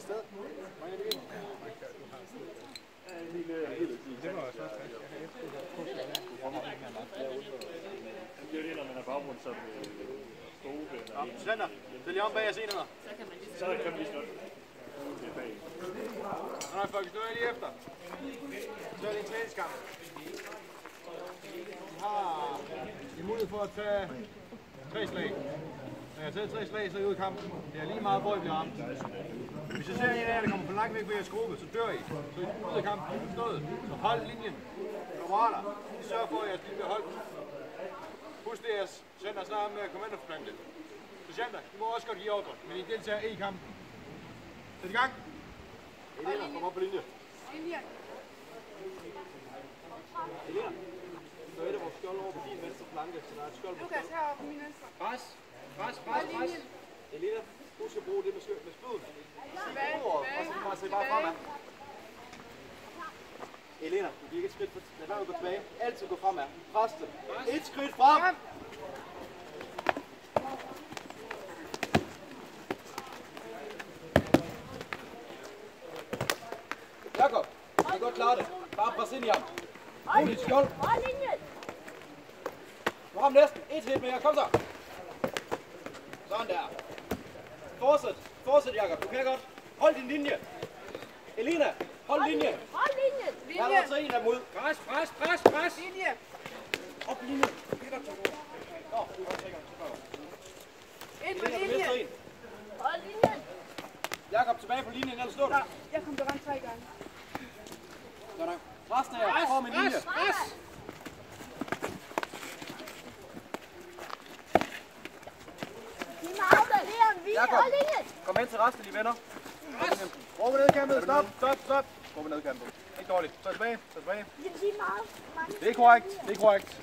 sted. Det var også fantastisk. Det er det, når man er baggrund som skove. Ja, Svender, det lige om bag os enheder. Så kan man lige Så kan man lige slå. Nej, folkens, nu er jeg lige efter. Så er det en træningskamp. I har I mulighed for at tage tre slag. Når jeg tager tre slag, så er I ude i kampen. Det er lige meget, hvor I bliver ramt langt væk ved jeres gruppe, så dør I. Så I ude af kampen. Forstået. Så hold linjen. Kammerater, I sørger for, at jeres linje holdt. Husk det, jeres center snart med kommandofornemte. Sergeanter, I må også godt give ordre, men I deltager ikke i kampen. Sæt i gang. Elena, kom op på linje. Linje. Elena, så er det vores skjold over på din venstre flanke, så der er et skjold på Lukas heroppe på min venstre. Pres, pres, Hold linjen. Elena, husk at bruge det med, med spyden. Tilbage, Bordet, og så bare se bare fremad. Du gik et skridt for lad være med at gå tilbage. Altid gå fremad. Pres det. Et skridt frem. Jakob, du kan godt klare det. Bare pres ind i ham. Brug dit skjold. Hold linjen! Du har ham næsten. Et hit mere. Kom så. Sådan der. Fortsæt. Fortsæt, Jakob. Du kan godt. Hold din linje. Elena, hold linje. Hold linjen! Er der altså en af ud. Pres, pres, pres, pres. Linje. Op linjen. Helt op til hovedet. Nå, du trække ham. Ind på Elena, du linje. mister en. Hold linjen! Jakob, tilbage på linjen, ellers slår du. Jeg kom berømt tre gange. Sådan. Pres der. Form en linje. Pres! Jakob. linjen! Kom hen til resten, de venner. Ro på nedkæmpet. Stop, stop, stop. På nedkæmpet. Ikke dårligt. Så tilbage, så tilbage. Det er korrekt. Det er korrekt.